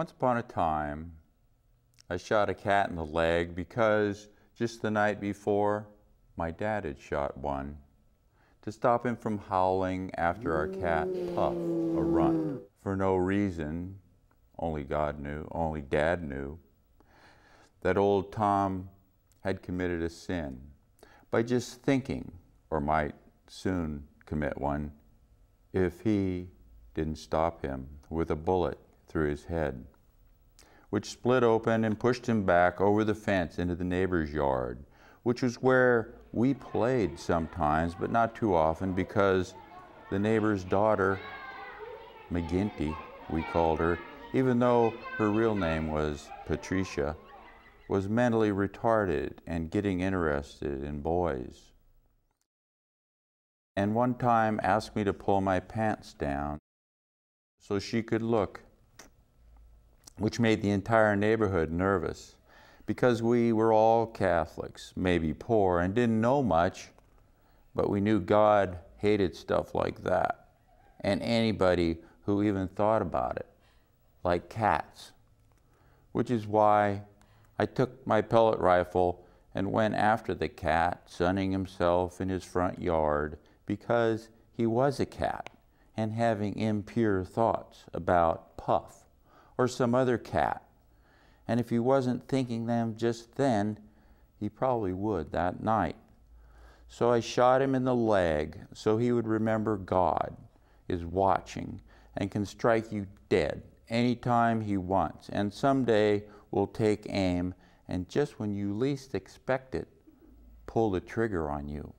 Once upon a time, I shot a cat in the leg because just the night before, my dad had shot one to stop him from howling after our cat Puff a run for no reason, only God knew, only Dad knew, that old Tom had committed a sin. By just thinking, or might soon commit one, if he didn't stop him with a bullet through his head, which split open and pushed him back over the fence into the neighbor's yard, which was where we played sometimes, but not too often because the neighbor's daughter, McGinty, we called her, even though her real name was Patricia, was mentally retarded and getting interested in boys. And one time asked me to pull my pants down so she could look, which made the entire neighborhood nervous because we were all Catholics, maybe poor, and didn't know much, but we knew God hated stuff like that and anybody who even thought about it, like cats, which is why I took my pellet rifle and went after the cat, sunning himself in his front yard because he was a cat and having impure thoughts about Puff or some other cat and if he wasn't thinking them just then, he probably would that night. So I shot him in the leg so he would remember God is watching and can strike you dead anytime he wants, and someday will take aim and just when you least expect it, pull the trigger on you.